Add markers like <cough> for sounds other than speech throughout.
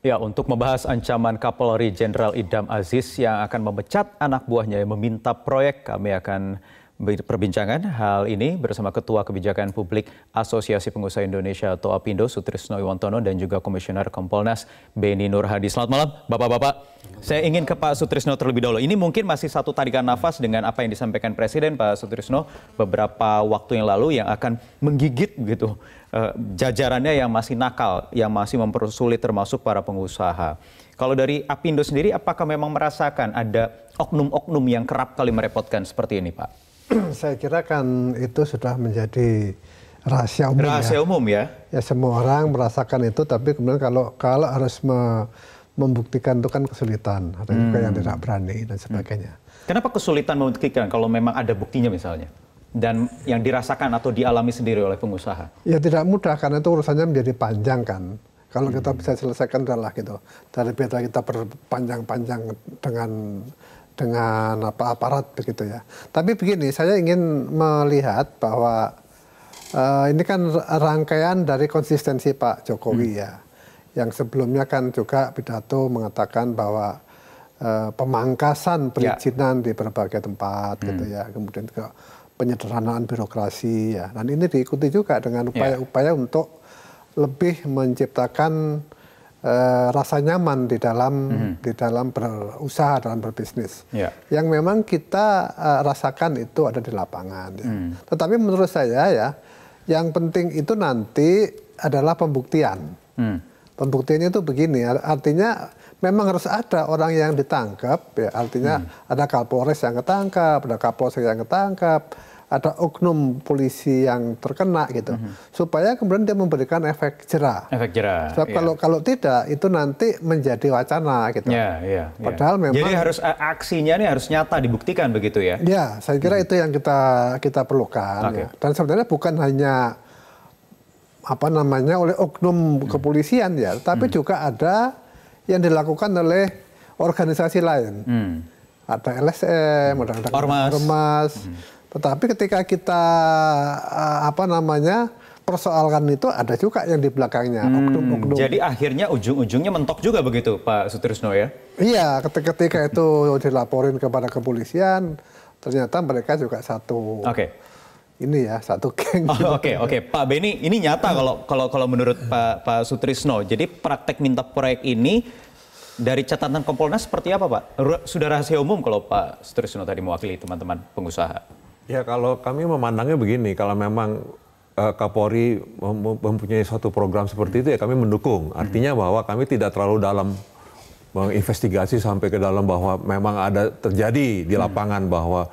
Ya, untuk membahas ancaman Kapolri Jenderal Idam Aziz yang akan memecat anak buahnya yang meminta proyek, kami akan perbincangan hal ini bersama Ketua Kebijakan Publik Asosiasi Pengusaha Indonesia atau APindo Sutrisno Iwantono dan juga Komisioner Kompolnas Beni Nurhadi. Selamat malam Bapak-Bapak. Saya ingin ke Pak Sutrisno terlebih dahulu. Ini mungkin masih satu tarikan nafas dengan apa yang disampaikan Presiden Pak Sutrisno beberapa waktu yang lalu yang akan menggigit begitu uh, jajarannya yang masih nakal, yang masih mempersulit termasuk para pengusaha. Kalau dari Apindo sendiri, apakah memang merasakan ada oknum-oknum yang kerap kali merepotkan seperti ini, Pak? <clears throat> saya kira kan itu sudah menjadi rahasia umum rahasia ya. umum ya. Ya semua orang merasakan itu, tapi kemudian kalau kalau harus me, membuktikan itu kan kesulitan, ada hmm. juga yang tidak berani dan sebagainya. Kenapa kesulitan membuktikan kalau memang ada buktinya misalnya? Dan yang dirasakan atau dialami sendiri oleh pengusaha? Ya tidak mudah karena itu urusannya menjadi panjang kan. Kalau hmm. kita bisa selesaikan adalah gitu. Daripada kita berpanjang-panjang dengan dengan apa aparat begitu ya. Tapi begini, saya ingin melihat bahwa uh, ini kan rangkaian dari konsistensi Pak Jokowi hmm. ya, yang sebelumnya kan juga pidato mengatakan bahwa uh, pemangkasan ya. perizinan ya. di berbagai tempat hmm. gitu ya, kemudian juga penyederhanaan birokrasi ya, dan ini diikuti juga dengan ya. upaya-upaya ya. untuk lebih menciptakan uh, rasa nyaman di dalam mm-hmm. di dalam berusaha dalam berbisnis. Yeah. Yang memang kita uh, rasakan itu ada di lapangan. Ya. Mm. Tetapi menurut saya ya, yang penting itu nanti adalah pembuktian. Mm. Pembuktiannya itu begini, artinya memang harus ada orang yang ditangkap, ya artinya mm. ada Kapolres yang ketangkap, ada Kapolsek yang ketangkap ada oknum polisi yang terkena gitu mm -hmm. supaya kemudian dia memberikan efek jerah. Efek jerah. Sebab yeah. kalau kalau tidak itu nanti menjadi wacana gitu. Yeah, yeah, yeah. Padahal memang Jadi harus aksinya ini harus nyata dibuktikan begitu ya. Ya, saya kira hmm. itu yang kita kita perlukan okay. ya. Dan sebenarnya bukan hanya apa namanya oleh oknum hmm. kepolisian ya, tapi hmm. juga ada yang dilakukan oleh organisasi lain. Hmm. Ada LSM, ada ormas. ormas. Hmm tetapi ketika kita uh, apa namanya persoalkan itu ada juga yang di belakangnya hmm, oknum-oknum. Jadi akhirnya ujung-ujungnya mentok juga begitu Pak Sutrisno ya? Iya, ketika, ketika itu dilaporin kepada kepolisian, ternyata mereka juga satu. Oke. Okay. Ini ya satu geng. Oke oh, oke okay, okay. Pak Beni ini nyata kalau kalau kalau menurut Pak Pak Sutrisno. Jadi praktek minta proyek ini dari catatan Kompolnas seperti apa Pak? Sudah rahasia umum kalau Pak Sutrisno tadi mewakili teman-teman pengusaha. Ya kalau kami memandangnya begini, kalau memang uh, Kapolri mempunyai suatu program seperti itu ya kami mendukung. Artinya bahwa kami tidak terlalu dalam menginvestigasi sampai ke dalam bahwa memang ada terjadi di lapangan bahwa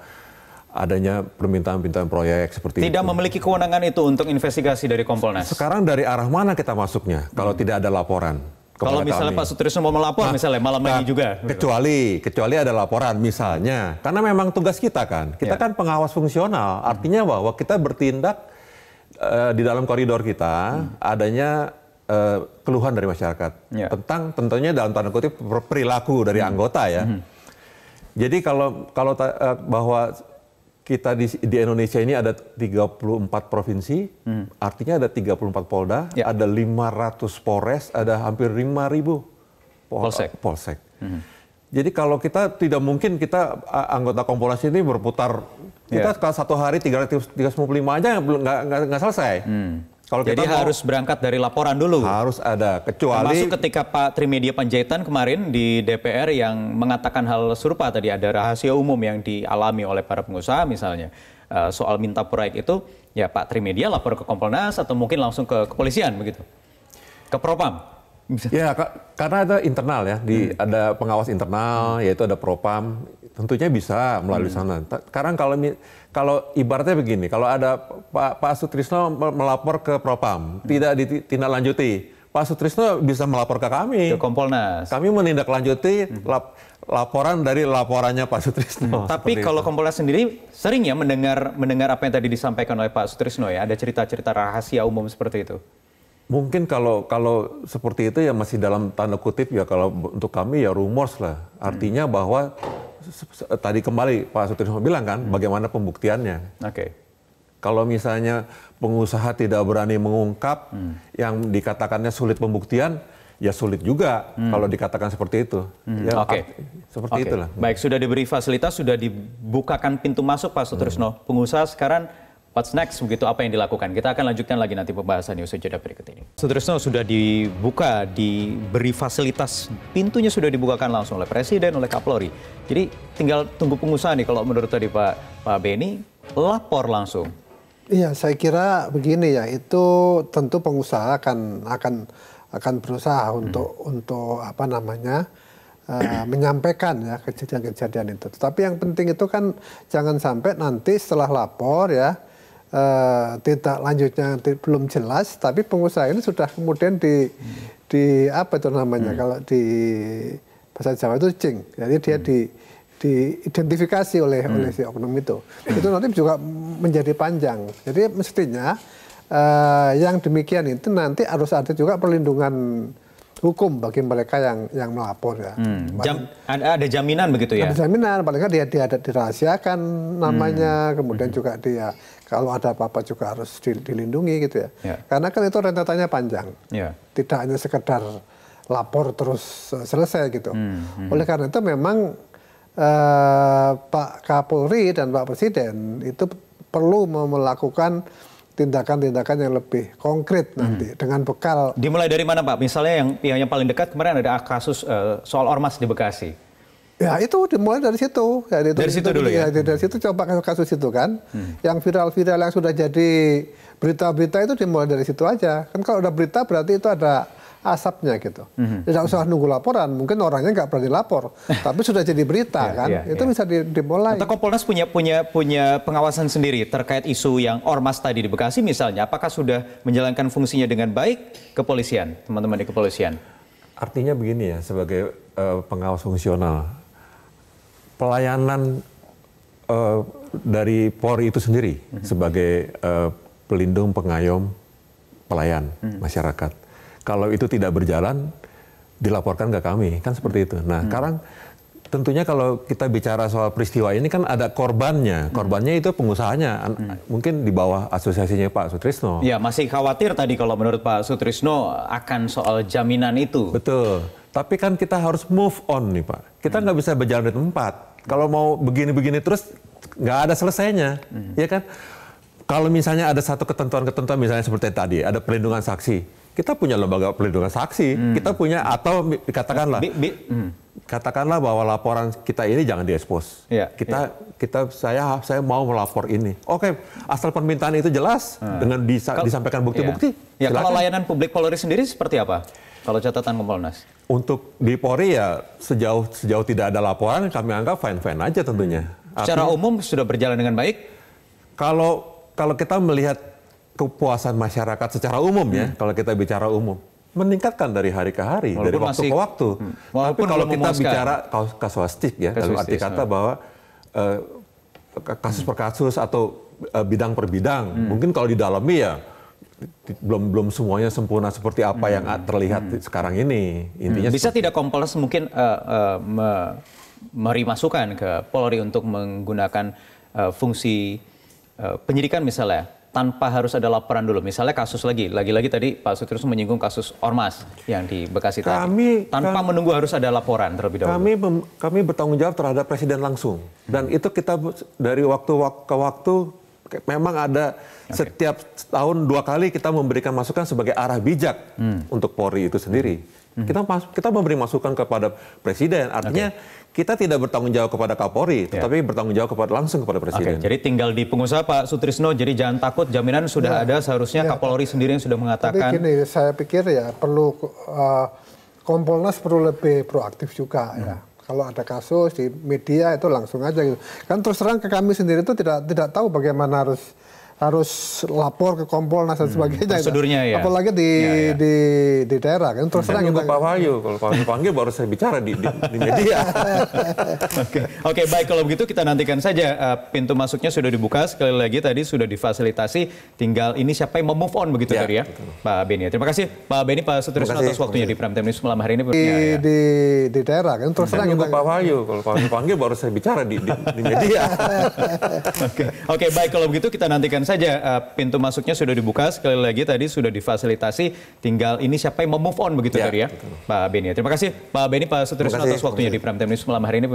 adanya permintaan-permintaan proyek seperti tidak itu. Tidak memiliki kewenangan itu untuk investigasi dari Kompolnas. Sekarang dari arah mana kita masuknya kalau hmm. tidak ada laporan? Kalau misalnya kami. Pak Sutrisno mau melapor nah, misalnya malam nah, ini juga. Kecuali kecuali ada laporan misalnya. Karena memang tugas kita kan. Kita ya. kan pengawas fungsional. Artinya bahwa kita bertindak uh, di dalam koridor kita hmm. adanya uh, keluhan dari masyarakat ya. tentang tentunya dalam tanda kutip perilaku dari hmm. anggota ya. Hmm. Jadi kalau kalau uh, bahwa kita di, di Indonesia ini ada 34 provinsi, hmm. artinya ada 34 Polda, ya. ada 500 Polres, ada hampir 5.000 pol Polsek. Polsek. Hmm. Jadi kalau kita tidak mungkin kita anggota Kompolnas ini berputar, kita yeah. satu hari 355 aja nggak nggak selesai. Hmm. Kalau Jadi kita harus mau, berangkat dari laporan dulu. Harus ada, kecuali Termasuk ketika Pak Trimedia Panjaitan kemarin di DPR yang mengatakan hal serupa tadi ada rahasia umum yang dialami oleh para pengusaha misalnya uh, soal minta proyek itu ya Pak Trimedia lapor ke Kompolnas atau mungkin langsung ke kepolisian begitu. Ke Propam. <laughs> Ya, karena ada internal ya, di hmm. ada pengawas internal, hmm. yaitu ada Propam. Tentunya bisa melalui hmm. sana. Sekarang kalau kalau ibaratnya begini, kalau ada Pak, Pak Sutrisno melapor ke Propam, hmm. tidak ditindaklanjuti, Pak Sutrisno bisa melapor ke kami. Ke Kompolnas. Kami menindaklanjuti hmm. lap, laporan dari laporannya Pak Sutrisno. Hmm. Tapi kalau Kompolnas sendiri sering ya mendengar mendengar apa yang tadi disampaikan oleh Pak Sutrisno ya, ada cerita-cerita rahasia umum seperti itu. Mungkin kalau kalau seperti itu ya masih dalam tanda kutip ya kalau untuk kami ya rumors lah. Artinya hmm. bahwa tadi kembali Pak Sutrisno bilang kan, hmm. bagaimana pembuktiannya. Oke. Okay. Kalau misalnya pengusaha tidak berani mengungkap hmm. yang dikatakannya sulit pembuktian, ya sulit juga hmm. kalau dikatakan seperti itu. Hmm. Ya, Oke, okay. seperti okay. itulah. Baik, sudah diberi fasilitas, sudah dibukakan pintu masuk Pak Sutrisno. Hmm. Pengusaha sekarang what's next begitu apa yang dilakukan? Kita akan lanjutkan lagi nanti pembahasan usaha jeda berikut ini. Sutrisno sudah dibuka, diberi fasilitas, pintunya sudah dibukakan langsung oleh Presiden, oleh Kapolri. Jadi tinggal tunggu pengusaha nih kalau menurut tadi Pak Pak Beni lapor langsung. Iya, saya kira begini ya, itu tentu pengusaha akan akan akan berusaha hmm. untuk untuk apa namanya uh, menyampaikan ya kejadian-kejadian itu. Tetapi yang penting itu kan jangan sampai nanti setelah lapor ya uh, tidak lanjutnya belum jelas, tapi pengusaha ini sudah kemudian di hmm. di apa itu namanya hmm. kalau di bahasa Jawa itu cing, jadi dia hmm. di diidentifikasi oleh hmm. oleh si oknum itu, itu nanti juga menjadi panjang. Jadi mestinya uh, yang demikian itu nanti harus ada juga perlindungan hukum bagi mereka yang yang melapor ya. Hmm. Jam, ada, ada jaminan begitu ya? Ada jaminan, paling nggak dia, dia ada dirahasiakan namanya, hmm. kemudian hmm. juga dia kalau ada apa-apa juga harus dilindungi gitu ya. ya. Karena kan itu rentetannya panjang, ya. tidak hanya sekedar lapor terus selesai gitu. Hmm. Hmm. Oleh karena itu memang uh, Pak Kapolri dan Pak Presiden itu perlu melakukan tindakan-tindakan yang lebih konkret nanti hmm. dengan bekal. Dimulai dari mana Pak? Misalnya yang yang, yang paling dekat kemarin ada kasus uh, soal ormas di Bekasi. Ya itu dimulai dari situ. Ya, itu, dari situ dulu ya? ya. Dari situ coba kasus, kasus itu kan. Hmm. Yang viral-viral yang sudah jadi berita-berita itu dimulai dari situ aja. Kan kalau udah berita berarti itu ada asapnya gitu. Mm-hmm. Tidak usah nunggu laporan, mungkin orangnya nggak berani lapor, <laughs> tapi sudah jadi berita yeah, kan, yeah, itu yeah. bisa dimulai. Atau Kompolnas punya punya punya pengawasan sendiri terkait isu yang ormas tadi di Bekasi misalnya, apakah sudah menjalankan fungsinya dengan baik kepolisian, teman-teman di kepolisian? Artinya begini ya, sebagai uh, pengawas fungsional, pelayanan uh, dari Polri itu sendiri mm-hmm. sebagai uh, pelindung pengayom pelayan mm-hmm. masyarakat kalau itu tidak berjalan, dilaporkan ke kami, kan seperti itu. Nah, hmm. sekarang tentunya kalau kita bicara soal peristiwa ini kan ada korbannya. Hmm. Korbannya itu pengusahanya, hmm. mungkin di bawah asosiasinya Pak Sutrisno. Ya, masih khawatir tadi kalau menurut Pak Sutrisno akan soal jaminan itu. Betul. Tapi kan kita harus move on nih Pak. Kita nggak hmm. bisa berjalan di tempat. Kalau mau begini-begini terus nggak ada selesainya, hmm. ya kan? Kalau misalnya ada satu ketentuan-ketentuan misalnya seperti tadi, ada perlindungan saksi kita punya lembaga pelindungan saksi, hmm. kita punya atau katakanlah bi, bi, hmm. katakanlah bahwa laporan kita ini jangan diekspos. Ya, kita ya. kita saya saya mau melapor ini. Oke, asal permintaan itu jelas hmm. dengan disa, Kal disampaikan bukti-bukti. Ya. ya kalau layanan publik Polri sendiri seperti apa? Kalau catatan Kompolnas? Untuk di Polri ya sejauh sejauh tidak ada laporan kami anggap fine-fine aja tentunya. Hmm. Secara Artinya, umum sudah berjalan dengan baik? Kalau kalau kita melihat kepuasan masyarakat secara umum ya, hmm. kalau kita bicara umum meningkatkan dari hari ke hari, Walaupun dari waktu masih, ke waktu. Hmm. Tapi kalau kita bicara kasuistik ya, dalam arti kata hmm. bahwa uh, kasus per kasus atau uh, bidang per bidang, hmm. mungkin kalau didalami ya belum belum semuanya sempurna seperti apa hmm. yang terlihat hmm. sekarang ini. Intinya hmm. bisa tidak Kompolnas mungkin uh, uh, me meri masukan ke Polri untuk menggunakan uh, fungsi uh, penyidikan misalnya tanpa harus ada laporan dulu. Misalnya kasus lagi, lagi-lagi tadi Pak Sutirus menyinggung kasus ormas yang di Bekasi kami, tadi. Tanpa kami, menunggu harus ada laporan terlebih dahulu. Kami kami bertanggung jawab terhadap presiden langsung. Dan hmm. itu kita dari waktu ke waktu memang ada okay. setiap tahun dua kali kita memberikan masukan sebagai arah bijak hmm. untuk Polri itu sendiri. Hmm. Kita kita memberi masukan kepada presiden. Artinya okay kita tidak bertanggung jawab kepada Kapolri, ya. tetapi bertanggung jawab kepada langsung kepada Presiden. Oke, jadi tinggal di pengusaha Pak Sutrisno, jadi jangan takut, jaminan sudah ya. ada, seharusnya ya. Kapolri sendiri yang sudah mengatakan. Tapi gini, saya pikir ya perlu uh, Kompolnas perlu lebih proaktif juga hmm. ya. Kalau ada kasus di media itu langsung aja gitu. Kan terus terang ke kami sendiri itu tidak tidak tahu bagaimana harus harus lapor ke Kompolnas dan hmm, sebagainya. Prosedurnya ya. Apalagi di ya, ya. di di daerah kan terus terang kita Pak Wahyu kalau Pak panggil baru saya bicara di di, di media. <laughs> Oke. Oke, baik kalau begitu kita nantikan saja uh, pintu masuknya sudah dibuka sekali lagi tadi sudah difasilitasi tinggal ini siapa yang mau move on begitu ya, tadi ya. Betul. Pak Beni. Terima kasih Pak Beni Pak Sutrisno atas waktunya di Prime Time News malam hari ini. Di, ya, ya. di di daerah kan terus terang kita Pak Wahyu kalau Pak panggil baru saya bicara di di, di media. <laughs> Oke. Oke, baik kalau begitu kita nantikan saja uh, pintu masuknya sudah dibuka. Sekali lagi tadi sudah difasilitasi. Tinggal ini siapa yang mau move on begitu Ya, tadi ya? Pak Beni. Terima kasih Pak Beni Pak Sutrisno atas waktunya di Prime Time News malam hari ini.